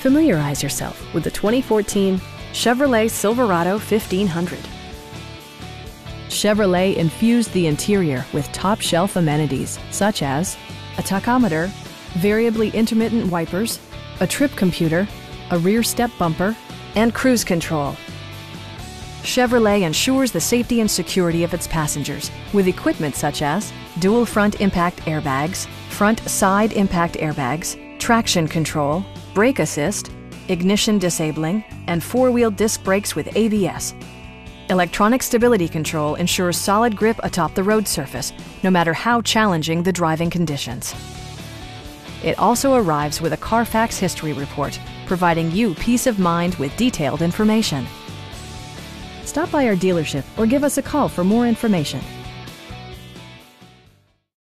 Familiarize yourself with the 2014 Chevrolet Silverado 1500. Chevrolet infused the interior with top-shelf amenities such as a tachometer, variably intermittent wipers, a trip computer, a rear step bumper, and cruise control. Chevrolet ensures the safety and security of its passengers with equipment such as dual front impact airbags, front side impact airbags, traction control, brake assist, ignition disabling, and four-wheel disc brakes with ABS. Electronic stability control ensures solid grip atop the road surface, no matter how challenging the driving conditions. It also arrives with a Carfax history report, providing you peace of mind with detailed information. Stop by our dealership or give us a call for more information.